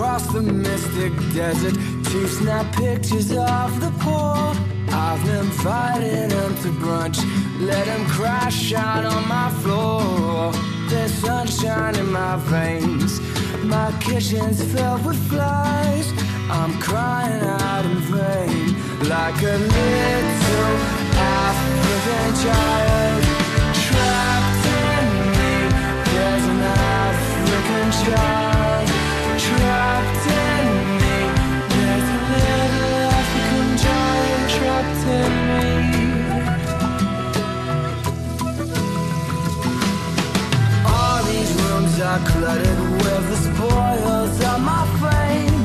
across the mystic desert to snap pictures of the poor. I've invited them to brunch, let them crash out on my floor. There's sunshine in my veins, my kitchen's filled with flies. I'm crying out in vain, like a are cluttered with the spoils of my fame.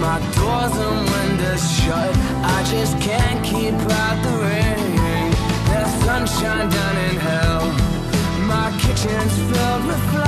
My doors and windows shut. I just can't keep out the rain. There's sunshine down in hell. My kitchen's filled with flies.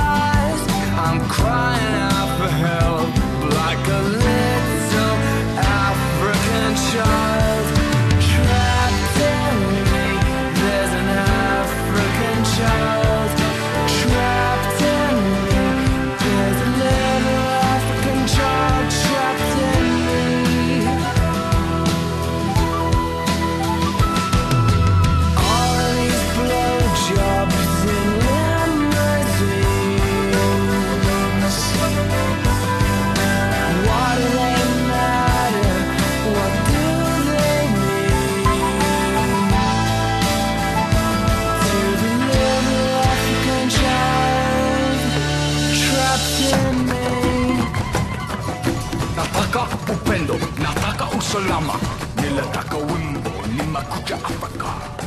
Upendo, nataka usalama, nilataka wimbo, nimekuja Afrika.